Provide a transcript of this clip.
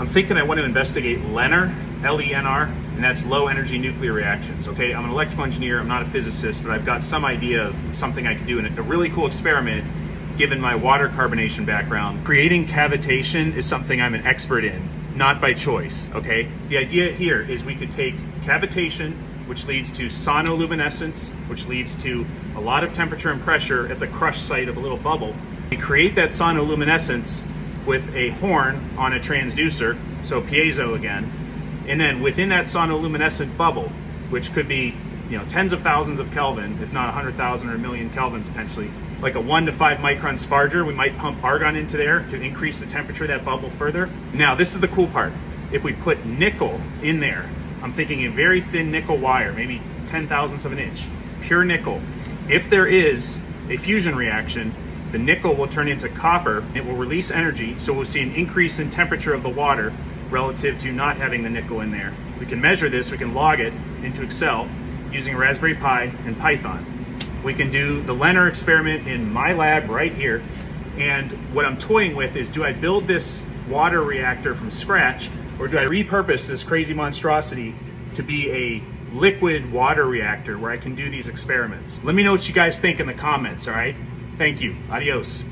I'm thinking I want to investigate LENR, L-E-N-R, and that's low energy nuclear reactions. Okay, I'm an electrical engineer, I'm not a physicist, but I've got some idea of something I could do. And a really cool experiment, given my water carbonation background, creating cavitation is something I'm an expert in, not by choice, okay? The idea here is we could take cavitation, which leads to sonoluminescence, which leads to a lot of temperature and pressure at the crush site of a little bubble. We create that sonoluminescence with a horn on a transducer, so piezo again, and then within that sonoluminescent bubble, which could be you know tens of thousands of Kelvin, if not 100,000 or a million Kelvin potentially, like a one to five micron sparger, we might pump argon into there to increase the temperature of that bubble further. Now this is the cool part. If we put nickel in there, I'm thinking a very thin nickel wire, maybe 10 thousandths of an inch, pure nickel. If there is a fusion reaction, the nickel will turn into copper. It will release energy, so we'll see an increase in temperature of the water relative to not having the nickel in there. We can measure this, we can log it into Excel using Raspberry Pi and Python. We can do the LENR experiment in my lab right here. And what I'm toying with is do I build this water reactor from scratch or do I repurpose this crazy monstrosity to be a liquid water reactor where I can do these experiments? Let me know what you guys think in the comments, all right? Thank you. Adios.